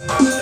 you.